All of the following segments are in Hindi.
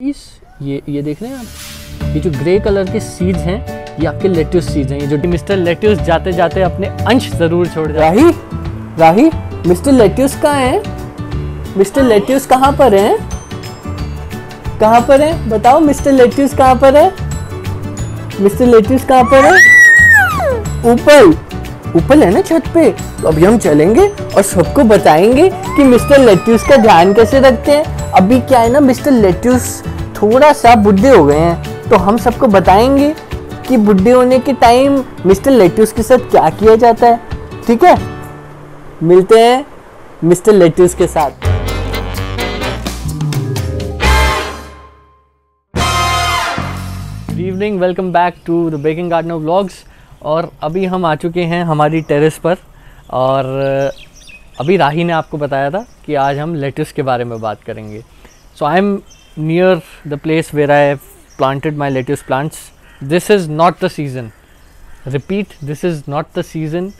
इस ये ये देख रहे हैं आप? ये जो ग्रे कलर के सीड्स हैं, ये आपके लेट्यूस सीड्स हैं। ये जो मिस्टर लेट्यूस जाते जाते अपने अंश ज़रूर छोड़ राही राही मिस्टर लेट्यूस कहाँ है? मिस्टर लेट्यूस कहाँ पर है? कहाँ पर है? बताओ मिस्टर लेट्यूस कहाँ पर है? मिस्टर लेट्यूस कहाँ पर है? ऊपर ऊपर है ना छत पे? तो अभी हम चलेंगे और सबको बताएँगे कि मिस्टर लेट्यूस का ध्यान कैसे रखते हैं। अभी क्या है ना, मिस्टर लेट्यूस थोड़ा सा बुढ़े हो गए हैं तो हम सबको बताएँगे कि बुढ़े होने के टाइम मिस्टर लेट्यूस के साथ क्या किया जाता है, ठीक है? मिलते हैं मिस्टर लेट्यूस के साथ। Evening welcome back to the baking garden of blogs और अभी हम आ चुके हैं हमारी टेरेस पर और अभी राही ने आपको बताया था कि आज हम लेट्यूस के बारे में बात करेंगे। So I am near the place where I have planted my lettuce plants this is not the season repeat this is not the season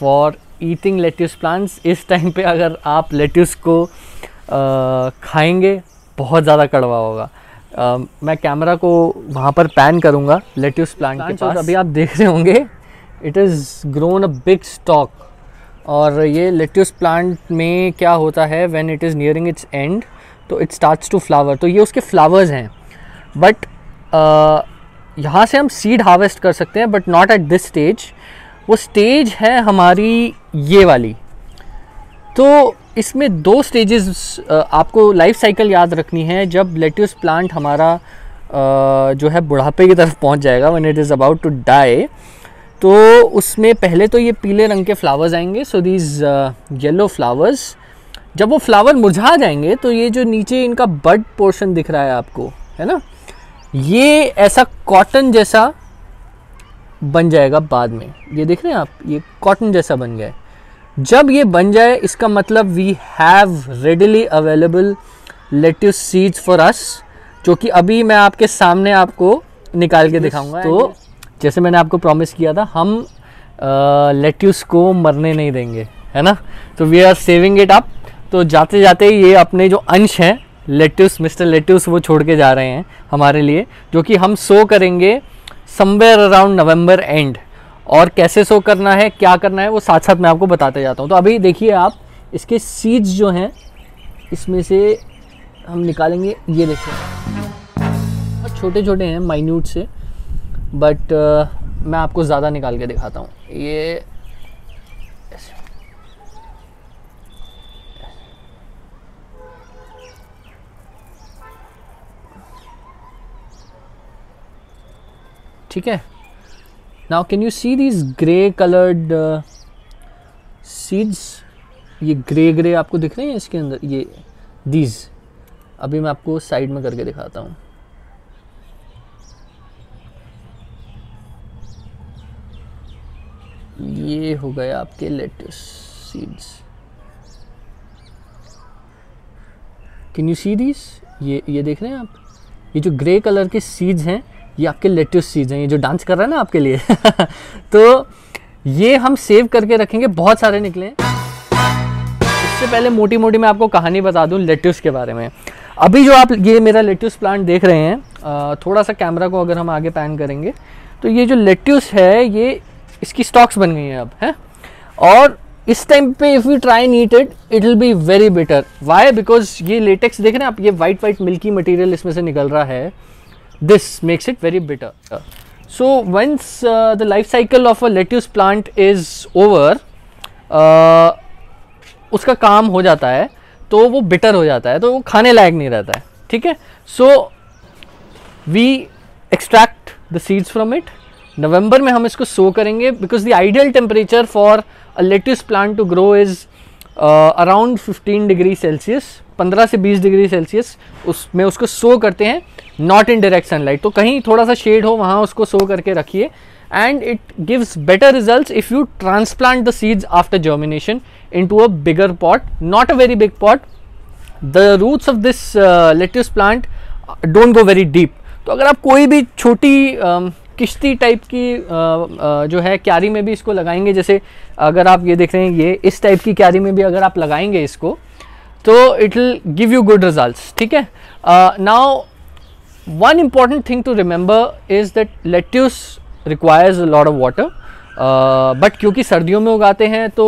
for eating lettuce plants इस टाइम पे अगर आप लेट्यूस को uh, खाएँगे बहुत ज़्यादा कड़वा होगा। Uh, मैं कैमरा को वहाँ पर पैन करूँगा लेट्यूस प्लांट के पास। अभी आप देख रहे होंगे it is grown a big stalk और ये लेट्यूस प्लांट में क्या होता है when it is nearing its end तो इट स्टार्ट्स टू फ्लावर तो ये उसके फ्लावर्स हैं. बट uh, यहाँ से हम सीड हार्वेस्ट कर सकते हैं but not at this stage वो स्टेज है हमारी ये वाली. तो इसमें दो स्टेजेस आपको लाइफ साइकिल याद रखनी है जब लेट्यूस प्लांट हमारा जो है बुढ़ापे की तरफ़ पहुँच जाएगा when it is about to die तो उसमें पहले तो ये पीले रंग के फ्लावर्स आएँगे सो दीज येलो फ्लावर्स जब वो फ्लावर मुरझा जाएँगे तो ये जो नीचे इनका बड पोर्शन दिख रहा है आपको है ना? ये ऐसा कॉटन जैसा बन जाएगा बाद में। ये देख रहे हैं आप? ये कॉटन जैसा बन गया है। जब ये बन जाए इसका मतलब we have readily available lettuce seeds for us जो कि अभी मैं आपके सामने आपको निकाल के दिखाऊँगा। तो जैसे मैंने आपको प्रॉमिस किया था, हम लेट्यूस को मरने नहीं देंगे, है ना? तो we are saving it up तो जाते जाते ये अपने जो अंश हैं लेट्यूस मिस्टर लेट्यूस वो छोड़ के जा रहे हैं हमारे लिए, जो कि हम सो करेंगे समवेयर अराउंड नवंबर एंड और कैसे सो करना है, क्या करना है, वो साथ साथ मैं आपको बताते जाता हूँ। तो अभी देखिए आप, इसके सीड्स जो हैं, इसमें से हम निकालेंगे, ये देखिए। छोटे छोटे हैं माइन्यूट से। बट uh, मैं आपको ज़्यादा निकाल के दिखाता हूँ। ये ठीक है? Now can you see these grey coloured seeds? ये ग्रे ग्रे आपको दिख रहे हैं इसके अंदर? ये दीज अभी मैं आपको साइड में करके दिखाता हूँ। ये हो गए आपके lettuce seeds can you see these ये ये देख रहे हैं आप? ये जो ग्रे कलर के सीड्स हैं, ये आपके लेटेस्ट चीज़ हैं। ये जो डांस कर रहा है ना आपके लिए। तो ये हम सेव करके रखेंगे। बहुत सारे निकले इससे पहले मोटी मोटी मैं आपको कहानी बता दूँ लेट्यूस के बारे में। अभी जो आप ये मेरा लेट्यूस प्लांट देख रहे हैं थोड़ा सा कैमरा को अगर हम आगे पैन करेंगे तो ये जो लेट्यूस है, ये इसकी स्टॉक्स बन गई हैं अब, है? और इस टाइम पे if you try neat it it will be very better why because ये लेटेक्स देख रहे हैं आप, ये वाइट वाइट मिल्की मटेरियल इसमें से निकल रहा है। This makes it very better so once the life cycle of a lettuce plant is over उसका काम हो जाता है तो वो बिटर हो जाता है तो वो खाने लायक नहीं रहता है। ठीक है? So we extract the seeds from it November में हम इसको सो करेंगे because the ideal temperature for a lettuce plant to grow is around 15 degree Celsius 15 से 20 डिग्री सेल्सियस उसमें उसको सो करते हैं नॉट इन डायरेक्ट सनलाइट तो कहीं थोड़ा सा शेड हो वहाँ उसको सो करके रखिए and it gives better result if you transplant the seeds after germination into a bigger pot not a very big pot the roots of this lettuce plant don't go very deep तो अगर आप कोई भी छोटी uh, किश्ती टाइप की जो है क्यारी में भी इसको लगाएँगे। जैसे अगर आप ये देख रहे हैं, ये इस टाइप की क्यारी में भी अगर आप लगाएँगे इसको तो it will give you good results ठीक है? Now important thing to remember is that lettuce requires a lot of water but क्योंकि सर्दियों में उगाते हैं तो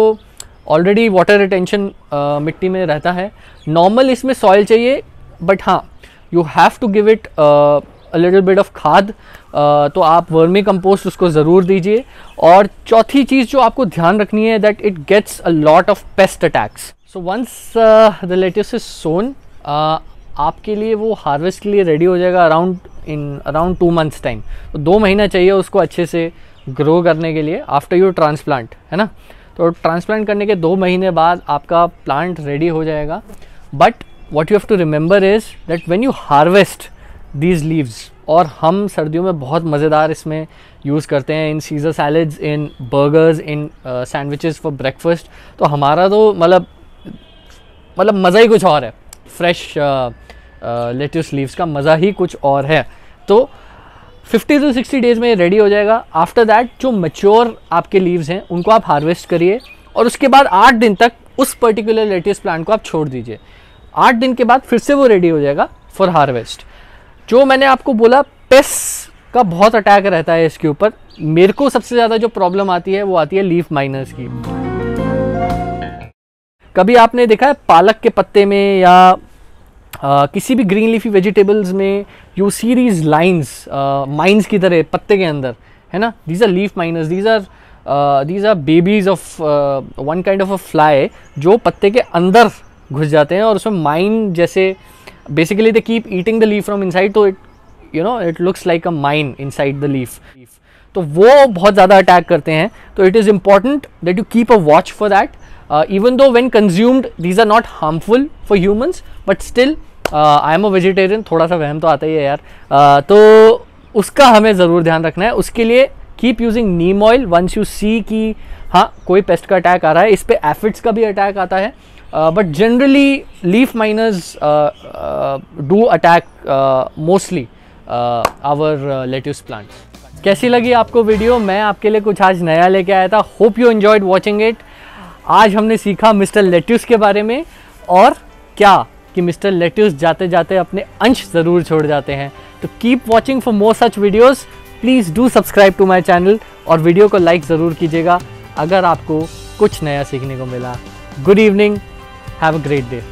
ऑलरेडी वाटर रिटेंशन मिट्टी में रहता है। नॉर्मल इसमें सॉइल चाहिए बट हाँ you have to give it little bit of खाद तो आप वर्मी कंपोस्ट उसको ज़रूर दीजिए। और चौथी चीज़ जो आपको ध्यान रखनी है that it gets a lot of pest attacks so once the lettuce is sown आपके लिए वो हार्वेस्ट के लिए रेडी हो जाएगा around in around two months time तो दो महीना चाहिए उसको अच्छे से ग्रो करने के लिए आफ्टर योर ट्रांसप्लांट है ना? तो ट्रांसप्लांट करने के दो महीने बाद आपका प्लांट रेडी हो जाएगा। But what you have to remember is that when you harvest these leaves और हम सर्दियों में बहुत मज़ेदार इसमें यूज़ करते हैं in Caesar salads in burgers in sandwiches for breakfast तो हमारा तो मतलब मतलब मज़ा ही कुछ और है। फ्रेश लेटेस्ट लीव्स का मज़ा ही कुछ और है। तो 50 टू 60 डेज़ में रेडी हो जाएगा। आफ्टर दैट जो मच्योर आपके लीव्स हैं, उनको आप हार्वेस्ट करिए और उसके बाद आठ दिन तक उस पर्टिकुलर लेटेस्ट प्लांट को आप छोड़ दीजिए। आठ दिन के बाद फिर से वो रेडी हो जाएगा फॉर हार्वेस्ट जो मैंने आपको बोला पेस का बहुत अटैक रहता है इसके ऊपर। मेरे को सबसे ज़्यादा जो प्रॉब्लम आती है वो आती है लीफ माइनर्स की। कभी आपने देखा है पालक के पत्ते में या आ, किसी भी ग्रीन लीफी वेजिटेबल्स में you see these lines mines की तरह पत्ते के अंदर है ना? These are leaf miners these are these are babies of one kind of a fly जो पत्ते के अंदर घुस जाते हैं और उसमें माइन जैसे basically they keep eating the leaf from inside तो it you know it looks like a mine inside the leaf तो वो बहुत ज़्यादा अटैक करते हैं। तो it is important that you keep a watch for that even though when consumed these are not harmful for humans but still I am a vegetarian थोड़ा सा वहम तो आता ही है यार। Uh, तो उसका हमें ज़रूर ध्यान रखना है। उसके लिए keep using neem oil once you see कि हाँ कोई पेस्ट का अटैक आ रहा है। इस पर एफिड्स का भी अटैक आता है। But generally leaf miners do attack mostly our lettuce plants कैसी लगी आपको वीडियो? मैं आपके लिए कुछ आज नया लेके आया था। Hope you enjoyed watching it आज हमने सीखा मिस्टर लेट्यूस के बारे में और क्या कि मिस्टर लेट्यूस जाते जाते अपने अंश ज़रूर छोड़ जाते हैं। तो keep watching for more such videos please do subscribe to my channel और वीडियो को लाइक ज़रूर कीजिएगा। अगर आपको कुछ नया सीखने को मिला। Good evening have a great day